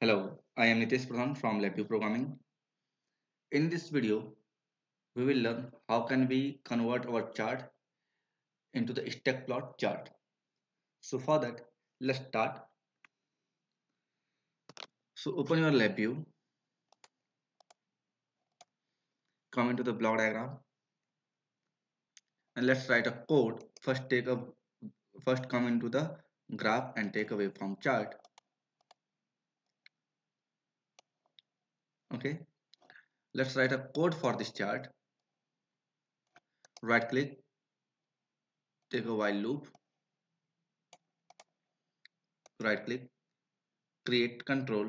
Hello, I am Nitesh Pradhan from LabVIEW Programming. In this video, we will learn how can we convert our chart into the stack plot chart. So for that, let's start. So open your LabVIEW, come into the block diagram, and let's write a code. First take a first come into the graph and take a waveform chart okay. Let's write a code for this chart. Right click take a while loop. Right click create control.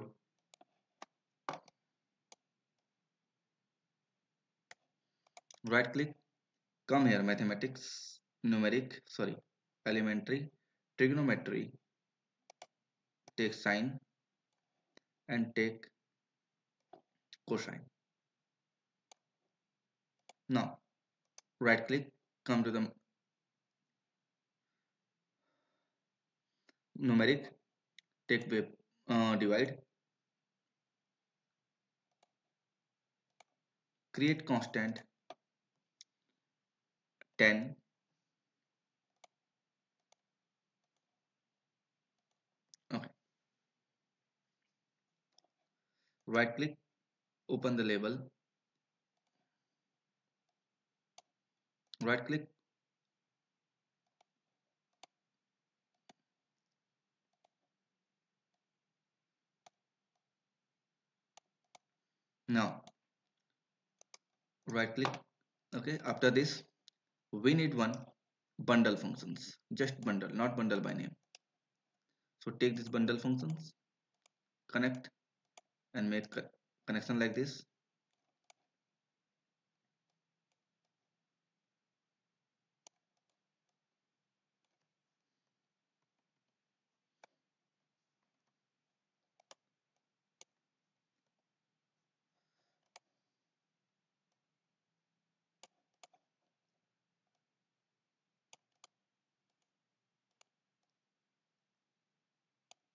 Right click come here mathematics numeric sorry elementary trigonometry take sine and take cosine now right click come to the numeric take wave uh, divide. Create constant 10 okay. Right click open the label. Right click. Now right click. Okay after this we need one bundle functions. Just bundle not bundle by name. So take this bundle functions connect and make connection like this.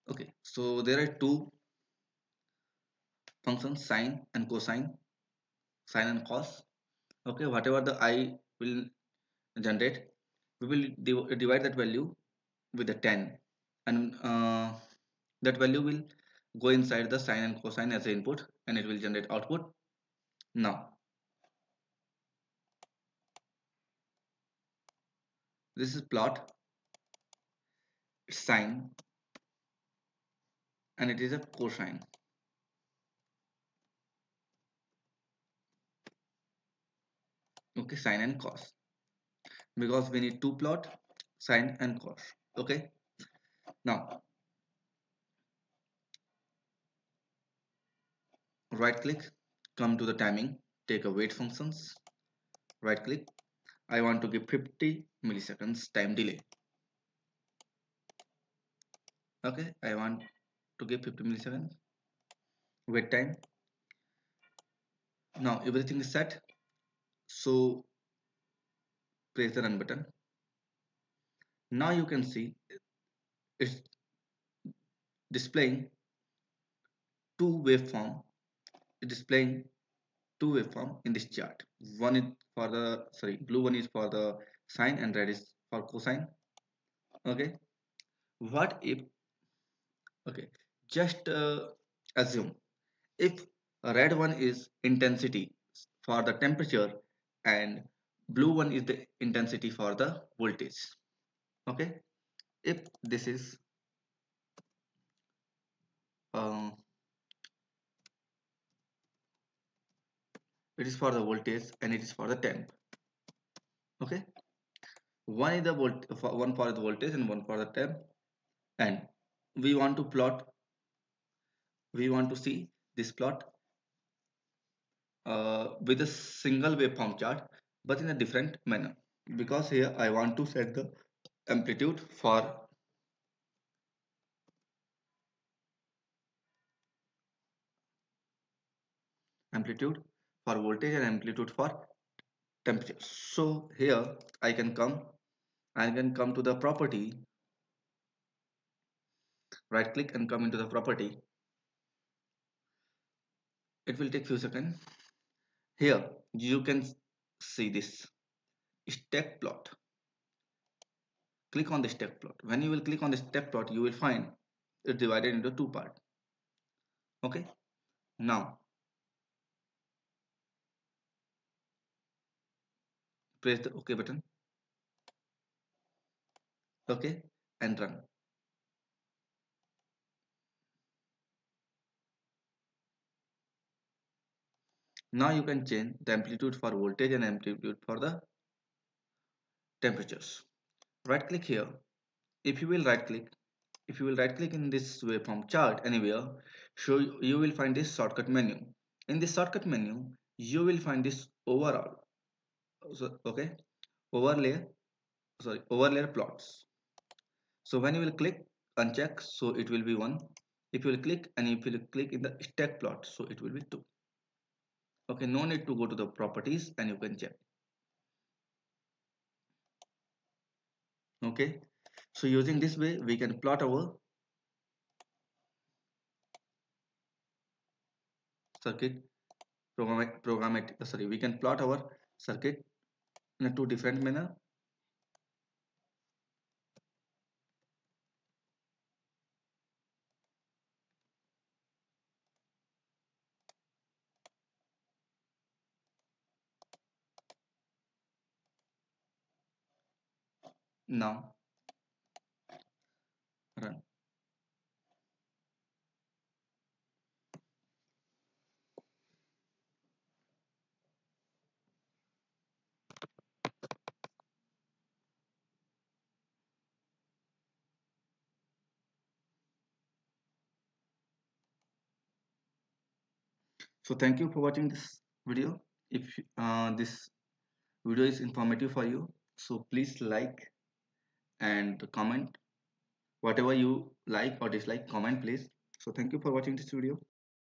Okay so there are two functions sine and cosine sine and cos. Okay whatever the i will generate we will div divide that value with the 10 and uh, that value will go inside the sine and cosine as an input and it will generate output. Now this is plot. Sine and it is a cosine okay sine and cos. Because we need to plot sine and cos. Okay? Now right click come to the timing take a wait functions. Right click I want to give 50 milliseconds time delay. Okay I want to give 50 milliseconds. Wait time. Now everything is set so press the run button. Now you can see it's displaying two waveform displaying two waveform in this chart. One is for the sorry blue one is for the sine and red is for cosine. Okay. What if okay just uh, assume if a red one is intensity for the temperature and blue one is the intensity for the voltage. Okay? If this is um, it is for the voltage and it is for the temp. Okay? One is the volt one for the voltage and one for the temp. And we want to plot we want to see this plot uh, with a single waveform chart but in a different manner. Because here I want to set the amplitude for amplitude for voltage and amplitude for temperature. So here I can come I can come to the property right click and come into the property. It will take few seconds here you can see this stack plot. Click on the stack plot. When you will click on the stack plot you will find it divided into two part okay? Now press the ok button. Okay? And run now you can change the amplitude for voltage and amplitude for the temperatures. Right click here. If you will right click if you will right click in this waveform chart anywhere so you will find this shortcut menu. In this shortcut menu you will find this overall so, okay overlay sorry overlay plots. So when you will click uncheck so it will be one. If you will click and if you will click in the stack plot so it will be two okay no need to go to the properties and you can check. Okay so using this way we can plot our circuit program it sorry we can plot our circuit in a two different manner now run so thank you for watching this video. If uh, this video is informative for you so please like and comment. Whatever you like or dislike comment please. So thank you for watching this video